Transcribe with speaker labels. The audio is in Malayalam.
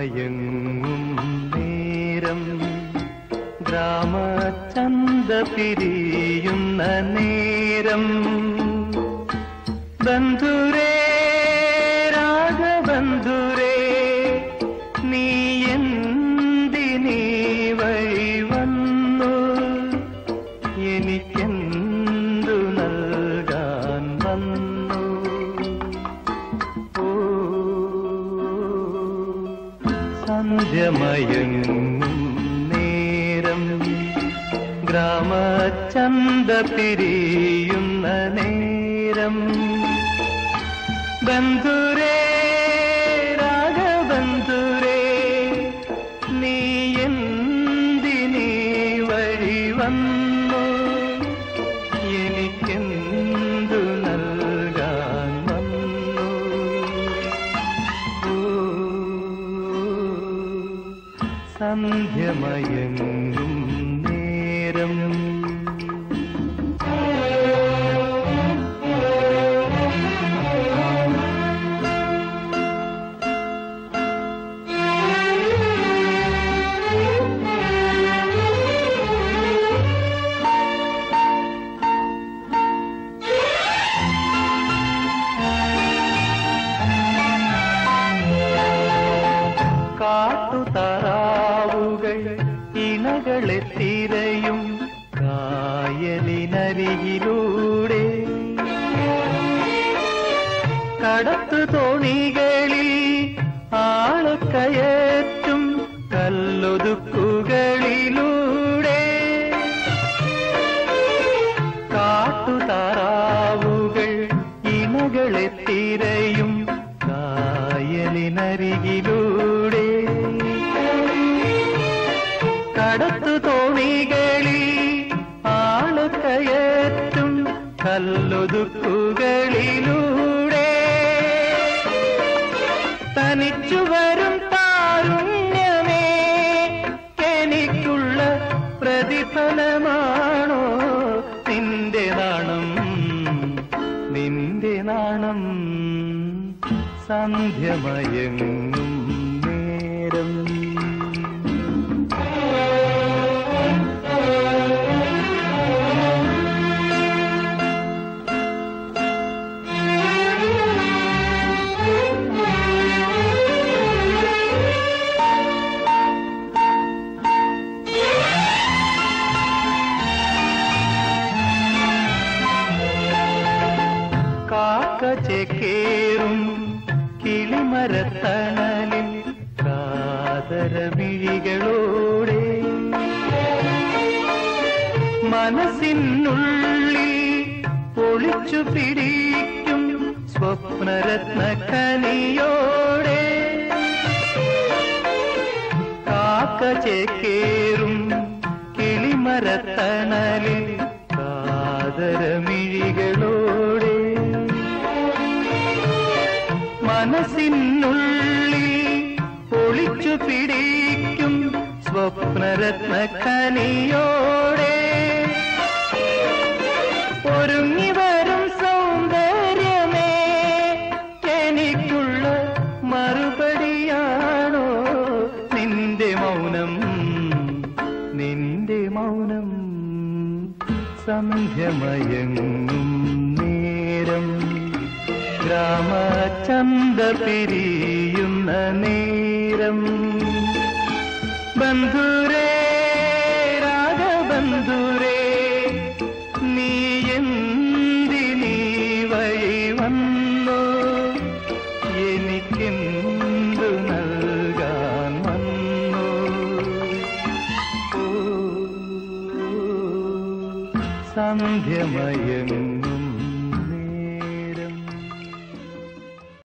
Speaker 1: സന്ധ്യമയങ്ങും നേരം. ഗ്രാമചന്ത പിരിയുന്ന നേരം. ബന്ധുരേ രാഗബന്ധുരേ സന്ധ്യമയങ്ങും നേരം ഗ്രാമചന്ത പിരിയുന്ന നേരം ബന്ധുരേ രാഗബന്ധുരേ നീ എന്തിനീ വഴി വന്നു സന്ധ്യമയങ്ങും നേരം കാട്ടുതാറാവുകൾ ഇണകളെ തിരയും കായലിനരികിലൂടെ. കടത്തു തോണികളിൽ ആളെ കയറ്റും കല്ലൊതുക്കുകളിലൂടെ തനിച്ചു വരും താരുണ്യമേ എനിക്കുള്ള പ്രതിഫലമാണോ നിന്റെ നാണം? നിന്റെ നാണം സന്ധ്യമയങ്ങും നേരം കാക്ക ചേക്കേറും കിളിമരത്തണലിൽ കാതരമിഴികളോടെ മനസ്സിനുള്ളിൽ പൊളിച്ചു പിടിക്കും സ്വപ്നരത്ന കനിയോടെ കാക്ക ചേക്കേറും കിളിമരത്തണലിൽ കാതരമിഴികളോടെ മനസ്സിനുള്ളിൽ പൊളിച്ചു പിടിക്കും സ്വപ്നരത്ന കനിയോടെ ഒരുങ്ങി വരും സൗന്ദര്യമേ എനിക്കുള്ള മറുപടിയാണോ? നിന്റെ മൗനം നിന്റെ മൗനം സന്ധ്യമയങ്ങും നേരം. ഗ്രാമചന്ത പിരിയുന്ന നേരം. ബന്ധുരേ രാഗബന്ധുരേ നീ എന്തിനീ വഴി വന്നു? എനിക്കെന്തു നൽകാൻ വന്നു? സന്ധ്യമയങ്ങും